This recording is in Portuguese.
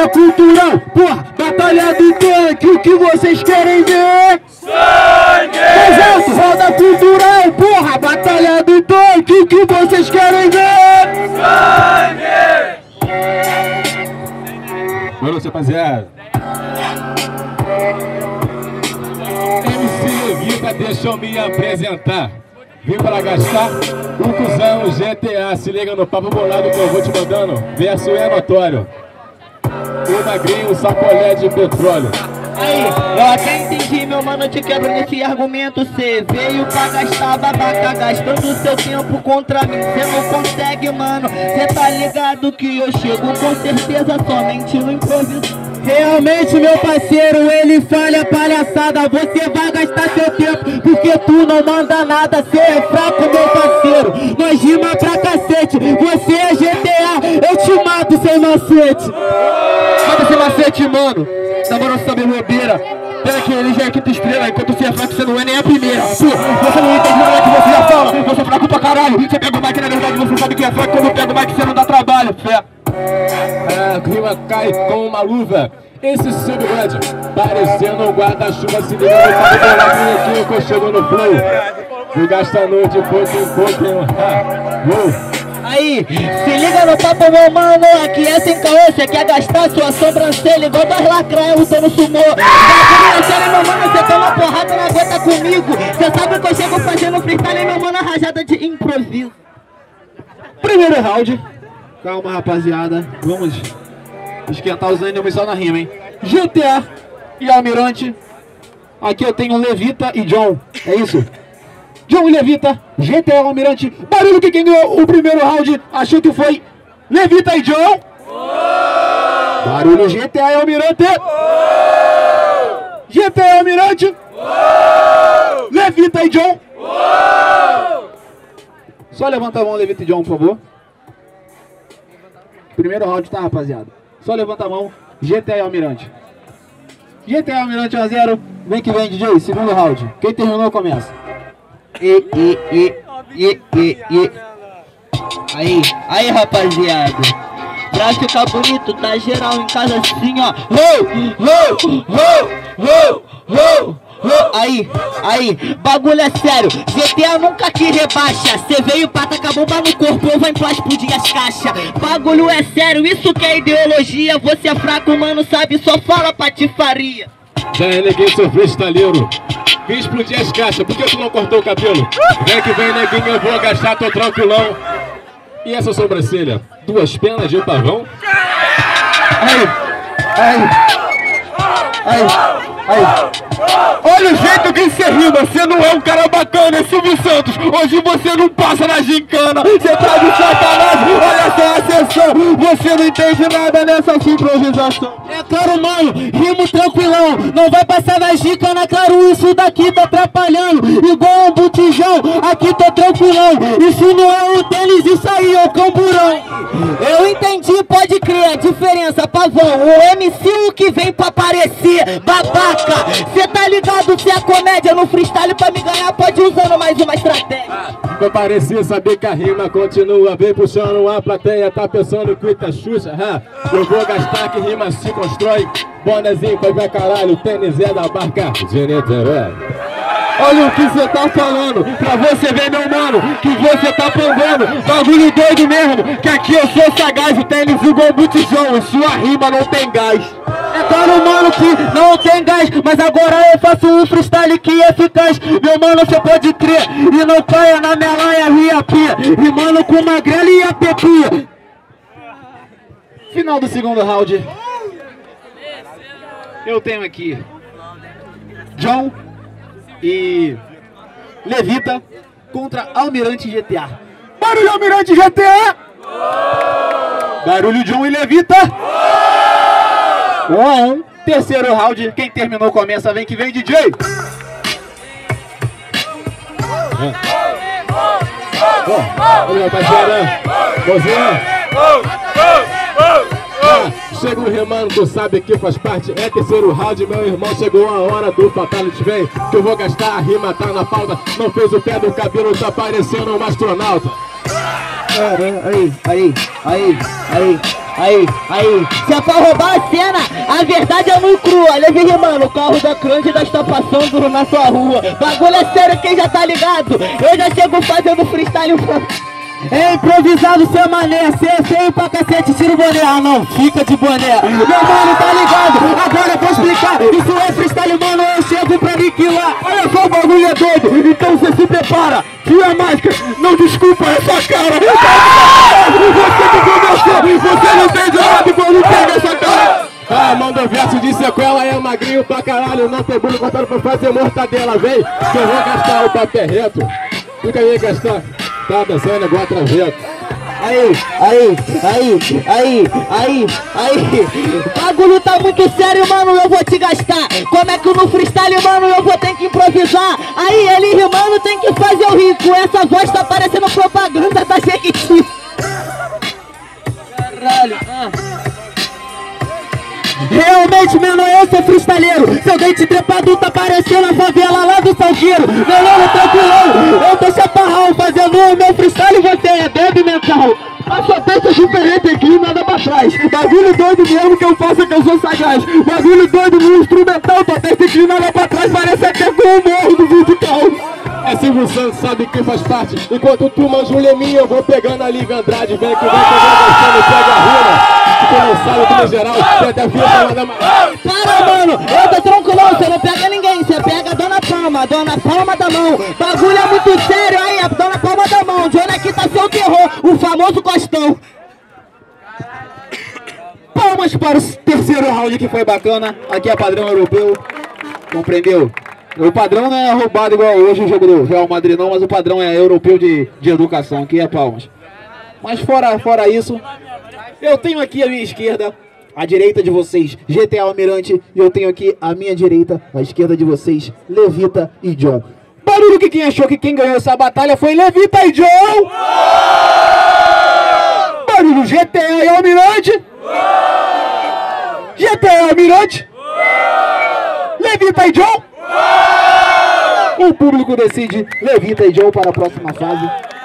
roda cultural, porra, batalha do tanque, o que vocês querem ver? Sangue! Exato, roda cultural, porra, batalha do tanque, o que vocês querem ver? Sangue! Noite, rapaziada. MC Levita, deixa eu me apresentar. Vim para gastar um cuzão GTA. Se liga no papo bolado que eu vou te mandando. Verso é notório. O magrinho, sacolé de petróleo. Aí, eu até entendi, meu mano, te quebro nesse argumento. Cê veio pra gastar, babaca, gastando seu tempo contra mim. Cê não consegue, mano, cê tá ligado que eu chego com certeza somente no improviso. Realmente, meu parceiro, ele falha palhaçada. Você vai gastar seu tempo porque tu não manda nada. Cê é fraco, meu parceiro, nós rima pra cacete. Você é GTA, eu te mato sem macete Manda esse macete, mano na moral, você sabe bobeira. Pena que ele já é quinta estrela, enquanto você é fraco, você não é nem a primeira. Pô, você não entende nada que você já fala, você é fraco pra caralho. Você pega o mic, na verdade, você sabe que é fraco. Quando pega o mic, você não dá trabalho, fé. A rima cai com uma luva. Esse seu bigode, parecendo um guarda-chuva, se liga no papo boladinho que eu chego no flow. Vou gastar noite, pouco em pouco, hein? Aí, se liga no papo, meu mano, aqui é sem caô, você quer gastar sua sobrancelha igual das lacraias usando sumô. Sério, meu mano, você toma porrada, não aguenta comigo. Você sabe que eu chego fazendo freestyle, meu mano, rajada de improviso. Primeiro round. Calma, rapaziada. Vamos esquentar os ânimos só na rima, hein? GTA e Almirante. Aqui eu tenho Levita e John. É isso? John Levita, GTA Almirante. Barulho que quem ganhou o primeiro round achou que foi Levita e John. Barulho GTA Almirante. GTA e Almirante. Levita e John. Só levanta a mão, Levita e John, por favor. Primeiro round, tá, rapaziada? Só levanta a mão, GTA Almirante. GTA Almirante 1 a 0. Vem que vem, DJ. Segundo round. Quem terminou, começa. E, e, e, e, e, e. Aí, aí, rapaziada. Pra ficar bonito, tá geral em casa assim, ó. Aí, aí, bagulho é sério. GTA nunca te rebaixa. Cê veio pra tacar bomba no corpo, eu vou explodir as caixas. Bagulho é sério, isso que é ideologia. Você é fraco, mano, sabe? Só fala patifaria. Já reneguei seu freestyleiro. Vim explodir as caixas, por que tu não cortou o cabelo? Vem que vem, neguinho, eu vou agachar, tô tranquilão. E essa sobrancelha? Duas penas de pavão? Aí, aí, aí, aí. Olha o jeito que você rima, você não é um cara bacana, é Silvio Santos. Hoje você não passa na gincana, você tá de sacanagem. Olha só a sessão, você não entende nada nessa sua improvisação. É claro, mano, rimo tranquilão, não vai passar na gincana, claro, isso daqui tá atrapalhando. Igual um botijão, aqui tô tranquilão. Isso não é o tênis, isso aí é o camburão. Eu entendi, pode a diferença, pavão. O MC o que vem pra aparecer, babaca. Cê tá ligado se é comédia no freestyle pra me ganhar, pode usando mais uma estratégia. Pra parecer saber que a rima continua, vem puxando a plateia, tá pensando que tá Xuxa, ha? Eu vou gastar que rima se constrói, bonezinho qualquer caralho, tênis é da barca de Niterói. Olha o que você tá falando, pra você ver, meu mano, que você tá pangando. Bagulho doido mesmo, que aqui eu sou sagaz, o tênis igual botijão, e sua rima não tem gás. É claro, mano, que não tem gás, mas agora eu faço um freestyle que é eficaz. Meu mano, você pode crer, e não caia na melanha e a pia, rimando com magrela e a pepia. Final do segundo round. Eu tenho aqui John e Levita contra Almirante GTA. Barulho Almirante GTA! Barulho John e Levita! Um a um. Terceiro round. Quem terminou começa. Vem que vem, DJ! Olha, rapaziada, Mozinha. Chega o remando, tu sabe que faz parte, é terceiro round, meu irmão, chegou a hora do Fatality, vem, que eu vou gastar, a rima tá na pauta, não fez o pé do cabelo, tá parecendo um astronauta. Aí, aí, aí, aí. Aí, aí. Se é pra roubar a cena, a verdade é muito crua. Leve rimando, o carro da Crunch está passando na sua rua. Bagulho é sério, quem já tá ligado? Eu já chego fazendo freestyle. É improvisado seu mané, cê é feio pra cacete, tira o boné. Ah não, fica de boné. Meu mano, tá ligado? Agora eu vou explicar. Isso é freestyle, mano, eu chego pra aniquilar. Olha só o bagulho é doido, então você se prepara. Tira a máscara, não desculpa essa cara. Você que começou, você não tem nada quando pega essa cara. Ah, manda verso de sequela, é magrinho pra caralho. Não tem bullying cortado pra fazer mortadela. Vem, que eu vou gastar o papel reto. Fica aí gastar Tá dançando igual trajeto Aí, aí, aí, aí, aí, aí. O bagulho tá muito sério, mano, eu vou te gastar. Como é que no freestyle, mano, eu vou ter que improvisar? Aí ele rimando tem que fazer o rico. Essa voz tá parecendo propaganda da Jequiti. Realmente, mano, eu sou freestyleiro Seu dente trepado tá parecendo a favela lá do Salgueiro. Meu nome é tranquilão, eu tô chaparrão Fazendo o meu freestyle, você é bebe mental. A é diferente aqui, nada pra trás. Bagulho doido mesmo que eu faço é que eu sou sagaz. Bagulho doido no instrumental, peça aqui, nada pra trás Parece até com o morro do musical. É Silvio Santos, sabe quem faz parte. Enquanto tu manja o leminho, eu vou pegando a Liga Andrade Vem que vem, pegando, pega a rima tu no geral, tem até fio falando Para, mano, eu tô tranquilão, você não pega ninguém, você pega a dona Palma, a dona Palma da mão. Bagulho é muito sério aí, a dona Palma da mão. Johnny aqui tá seu terror, o famoso Costão. Palmas para o terceiro round que foi bacana. Aqui é padrão europeu, compreendeu? O padrão não é roubado igual hoje o jogo do Real Madrid não, mas o padrão é europeu de, de educação, aqui é palmas. Mas fora, fora isso, eu tenho aqui à minha esquerda, à direita de vocês, GTA Almirante, e eu tenho aqui à minha direita, à esquerda de vocês, Levita e John. Barulho que quem achou que quem ganhou essa batalha foi Levita e John! Barulho GTA e Almirante! GTA Almirante! Levita e John! O público decide Levita e John para a próxima fase.